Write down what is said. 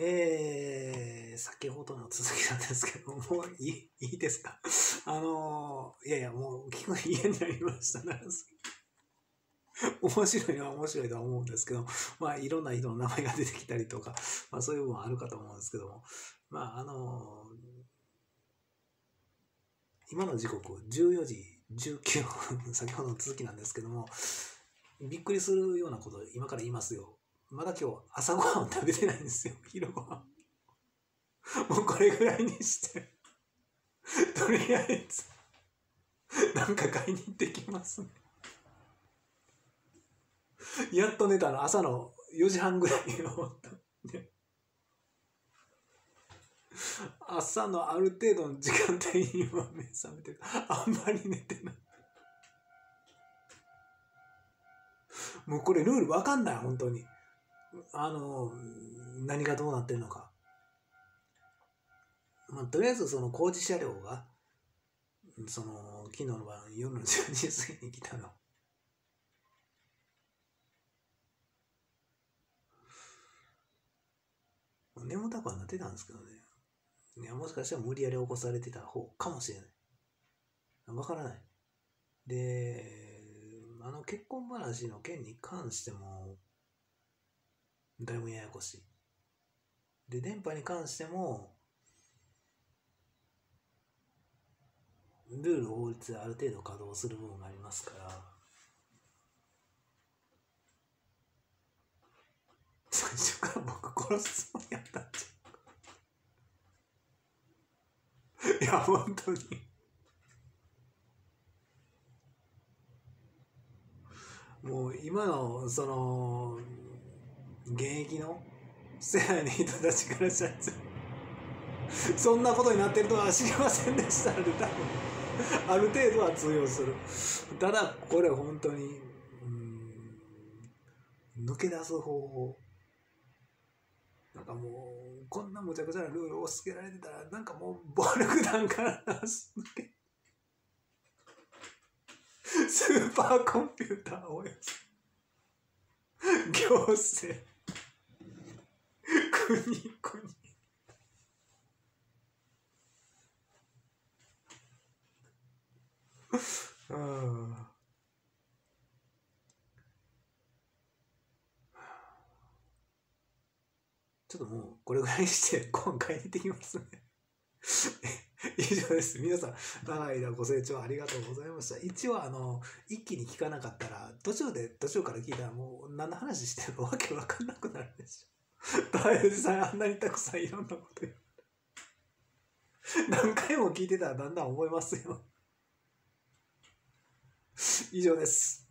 えー、先ほどの続きなんですけど、もういい いいですか？あのー、いやいや、もう聞くの嫌になりましたね。面白いのは面白いとは思うんですけど、まあ、いろんな人の名前が出てきたりとか、まあ、そういう部分あるかと思うんですけども、まあ、あのー、今の時刻、14時19分、先ほどの続きなんですけども、びっくりするようなこと、今から言いますよ。まだ今日朝ごはんを食べてないんですよ、昼ごはん。もうこれぐらいにして、とりあえず、なんか買いに行ってきますね。やっと寝たの、朝の4時半ぐらいに終わった。ね、朝のある程度の時間帯には目覚めてる。あんまり寝てない。もうこれルールわかんない、本当に。あの、何がどうなってるのか。まあ、とりあえずその工事車両が、その、昨日の晩夜の10時過ぎに来たの。眠たくはなってたんですけどね。いや、もしかしたら無理やり起こされてた方かもしれない。わからない。で、あの結婚話の件に関しても、だいぶややこしい。で、電波に関しても、ルール法律である程度稼働する部分がありますから、最初から僕殺すつもりやったんちゃういや、本当に。もう今の、その、現役の？世代の人たちからしたら、そんなことになってるとは知りませんでしたので、多分、ある程度は通用する。ただ、これ本当に、うん、抜け出す方法。なんかもう、こんなむちゃくちゃなルールを押し付けられてたら、なんかもう、暴力団から抜け、スーパーコンピューターを行政。国国あちょっともうこれぐらいにして今回行ってきますね以上です。皆さん、長い間ご清聴ありがとうございました。一応、あの、一気に聞かなかったら、途中で、途中から聞いたらもう何の話してるかわけわかんなくなるでしょ。大おじさんあんなにたくさんいろんなこと言う。何回も聞いてたらだんだん覚えますよ。以上です。